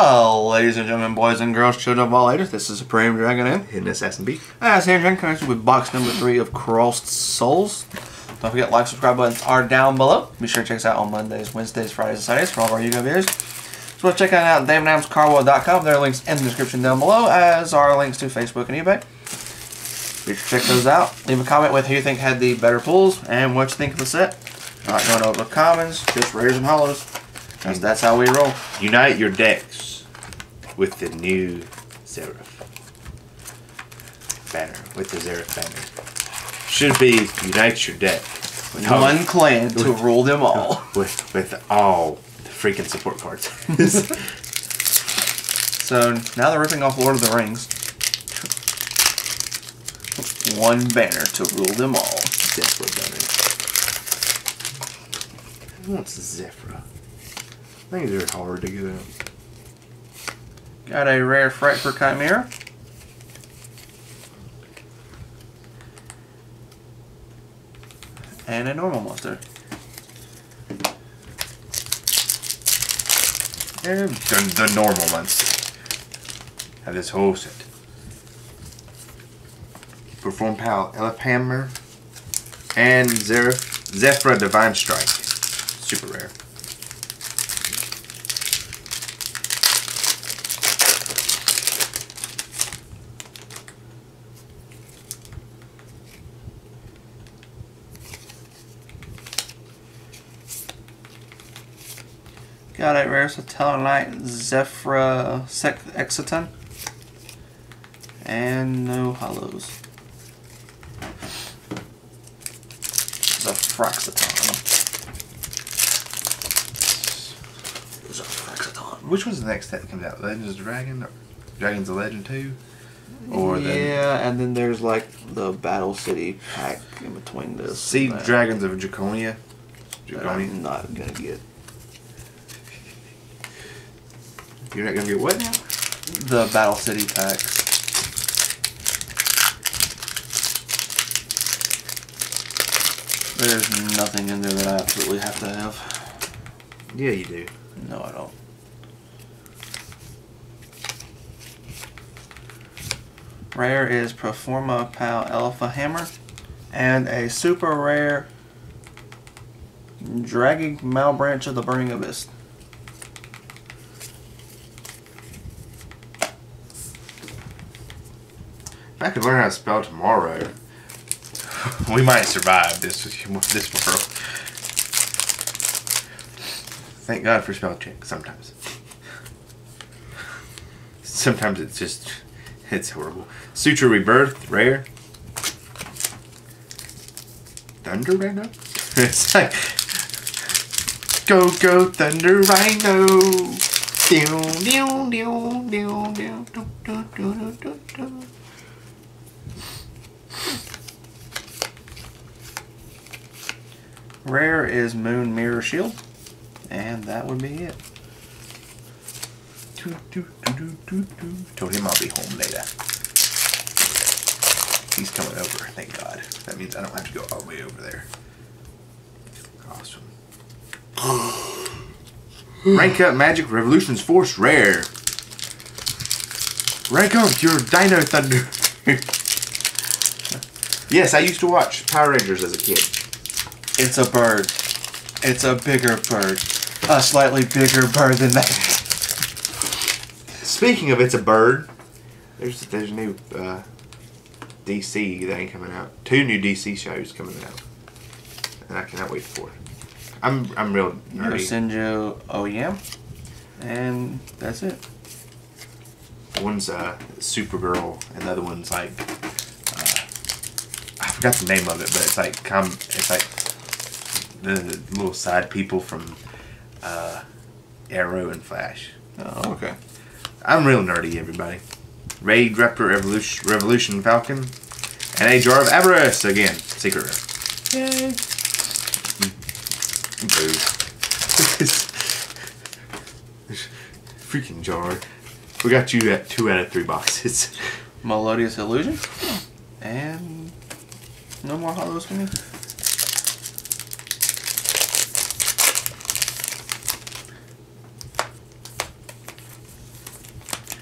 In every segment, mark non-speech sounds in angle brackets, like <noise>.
Oh, ladies and gentlemen, boys and girls, children of all ages, this is Supreme Dragon Inn. Hidden Assassin B. As here in connection with box number three of Crossed Souls. Don't forget, like, subscribe buttons are down below. Be sure to check us out on Mondays, Wednesdays, Fridays, and Saturdays for all of our Yu-Gi-Oh videos. So check out DACardWorld.com. There are links in the description down below, as are links to Facebook and eBay. Be sure to check those out. Leave a comment with who you think had the better pulls and what you think of the set. Not going over the commons, just rares and hollows. Because mm. that's how we roll. Unite your decks with the new Zerif banner. With the Zerif banner. Should be unite your deck. With all- One clan to rule them all. <laughs> With, with all the freaking support cards. <laughs> So now they're ripping off Lord of the Rings. One banner to rule them all. That is. Who wants Zephyra? I think they're hard to get out. Got a rare Frightfur Chimera. And a normal monster. And the, the normal ones. Have this whole set. Performapal, Elephammer, and Zeph Zephra Divine Strike. Super rare. Got a rare Satellite Zephyra Sec Exiton. And no hollows. The Fraxiton. The Fraxiton. Which one's the next set that comes out? Legends of Dragon? Or Dragon's a Legend 2? Or yeah, and then there's like the Battle City pack in between this. That Dragons of Draconia? Draconia? I'm not gonna get. You're not gonna get what now? The Battle City packs. There's nothing in there that I absolutely have to have. Yeah, you do. No, I don't. Rare is Proforma Pal Alpha Hammer. And a super rare Draghig Malebranche of the Burning Abyss. I could learn how to spell tomorrow, we might survive this this world. Thank God for spell check sometimes. Sometimes it's just it's horrible. Suture Rebirth, rare. Thunder Rhino? <laughs> it's like Go go Thunder Rhino. Dew, dew, dew, dew, dew, dew, dew, dew, dew, Rare is Moon Mirror Shield. And that would be it. Doo, doo, doo. Told him I'll be home later. He's coming over, thank God. That means I don't have to go all the way over there. Awesome. <gasps> Rank up Magic Revolutions Force Rare. Rank up your Dino Thunder. <laughs> yes, I used to watch Power Rangers as a kid. It's a bird. It's a bigger bird. A slightly bigger bird than that. Speaking of It's a Bird, there's there's a new uh, DC that ain't coming out. Two new DC shows coming out. And I cannot wait for it. I'm I'm real nerdy. Yosenju Oyam. And that's it. One's uh, Supergirl, and the other one's like uh, I forgot the name of it, but it's like com it's like the little side people from uh, Arrow and Flash. Oh, okay. I'm real nerdy, everybody. Raid Raptor Revolution, Revolution Falcon, and a jar of Avarice again. Secret rare. Yay. Boo. <laughs> Freaking jar. We got you at two out of three boxes. <laughs> Melodious Illusion. And no more hollows for me.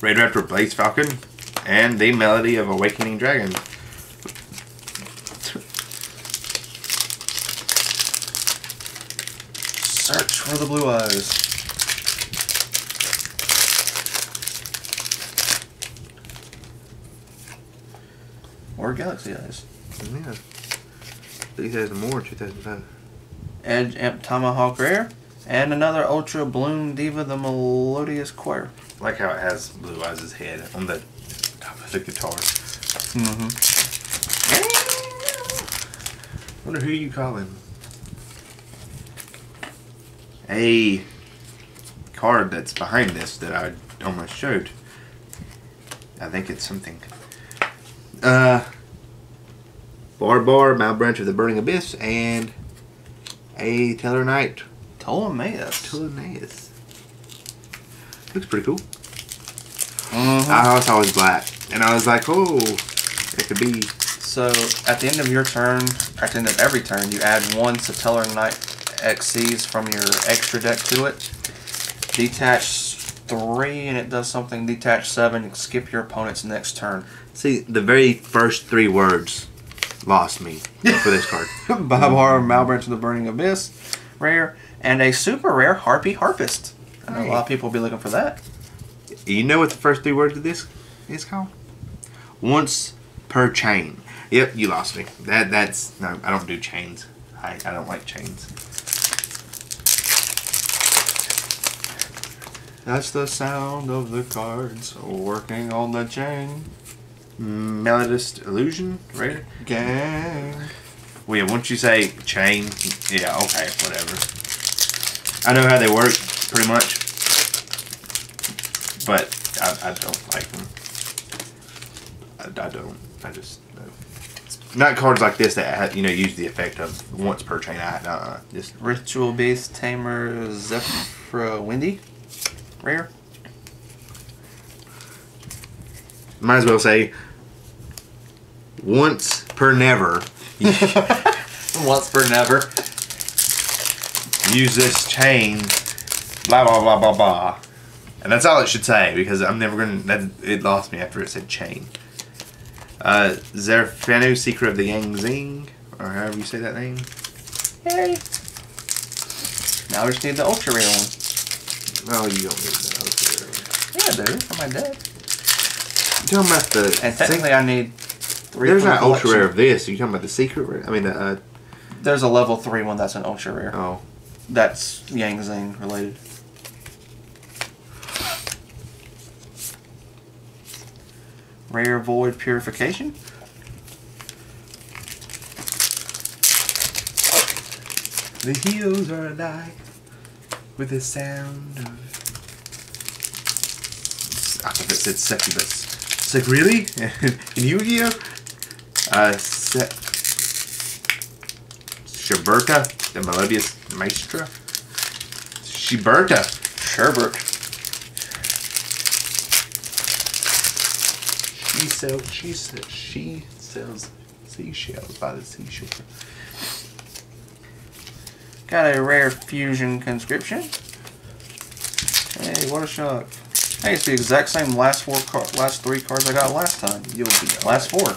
Raider Raptor Blaze Falcon, and the Melody of Awakening Dragon. Search for the blue eyes. Or galaxy eyes. Yeah. 3000 more, 2005. Edge Imp Tomahawk Rare. And another Ultra Bloom Diva, the Melodious Choir. I like how it has Blue Eyes' head on the top of the guitar. Mm-hmm. wonder who you calling. A card that's behind this that I almost showed. I think it's something. Uh, Bar Bar, Mount Branch of the Burning Abyss, and a Tellarknight Ptolemaeus. Tulaneus. Looks pretty cool. Mhm. I was always black, and I was like, oh, it could be. So at the end of your turn, at the end of every turn, you add one Satellar Knight XCs from your extra deck to it. Detach three, and it does something. Detach seven, and skip your opponent's next turn. See, the very first three words lost me for this card. <laughs> Bob Babar, Malebranche of the Burning Abyss, rare, and a super rare Harpy Harpist. Know a lot of people will be looking for that. You know what the first three words of this is called? Once per chain. Yep, you lost me. That that's no, I don't do chains. I, I don't like chains. That's the sound of the cards working on the chain. Melodist illusion, right? Gang. Well, yeah, once you say chain, yeah, okay, whatever. I know how they work, pretty much, but I, I don't like them. I, I don't. I just no. not cards like this that ha- you know use the effect of once per chain. I uh, just Ritual Beast Tamer Zephyra Windy. Rare. might as well say once per never. <laughs> Once per never. use this chain, blah blah blah blah blah, and that's all it should say because I'm never gonna. That it lost me after it said chain. Uh, Zefraniu, Secret of the Yang Zing, or however you say that name. Yay. Now we just need the ultra rare one. Oh, you don't need the Ultra that. Yeah, dude. For my deck. You're talking about the. And technically, I need three. there's from not ultra rare of this. You're talking about the secret rare. I mean, the, uh, There's a level three one that's an ultra rare. oh, That's Yang Zing related. Rare Void Purification. the heels are alive with the sound of. I thought it said succubus. It's like really <laughs> in Yu-Gi-Oh. Uh, Se- Schuberta, the melodious maestra. Shiberta. Sherbert. She sells. She sells. She sells seashells by the seashore. Got a rare fusion conscription. Hey, what a shock. Hey, it's the exact same last four car- last three cards I got last time. You'll be Last four.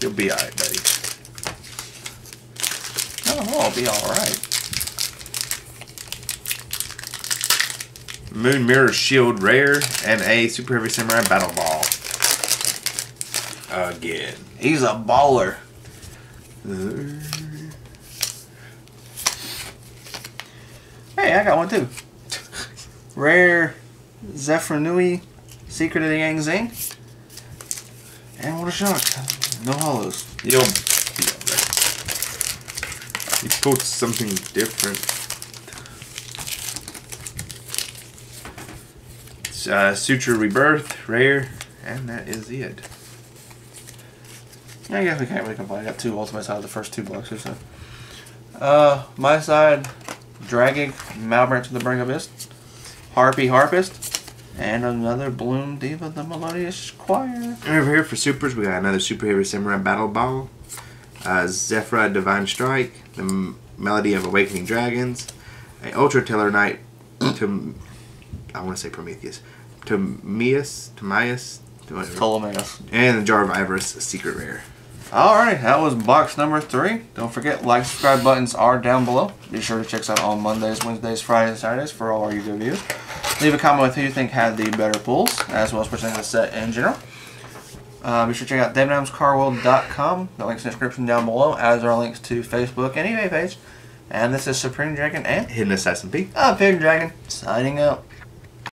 You'll be alright, buddy. Oh, I'll be alright. Moon Mirror Shield Rare and a Super Heavy Samurai Battle Ball. Again. He's a baller. Hey, I got one too. Rare Zefraniu, Secret of the Yang Zing. And what a shock. No hollows. You'll be alright. You pulled something different. It's, Uh, Suture Rebirth, Rare, and that is it. I guess we can't really complain. I got two ultimates out of the first two boxes. So. Uh, my side, Draghig, Malebranche of the Burning Abyss, Harpy Harpist, and another Bloom Diva, the Melodious Choir. And over here for supers, we got another Superhero Samurai Battle Ball, uh, Zephyra Divine Strike, the M- Melody of Awakening Dragons, a Ultra Tellarknight <clears throat> to, I want to say Prometheus, Tomias, Tomias, whatever. Ptolemaeus. and the Jar of Avarice Secret Rare. Alright, that was box number three. Don't forget, like, subscribe buttons are down below. Be sure to check us out on Mondays, Wednesdays, Fridays, and Saturdays for all our Yu-Gi-Oh reviews. Leave a comment with who you think had the better pulls, as well as presenting the set in general. Uh, be sure to check out DACardWorld.com. The links in the description down below, as are links to Facebook and eBay page. And this is Supreme Dragon and Hidden Assassin P. I'm Pig Dragon, signing out.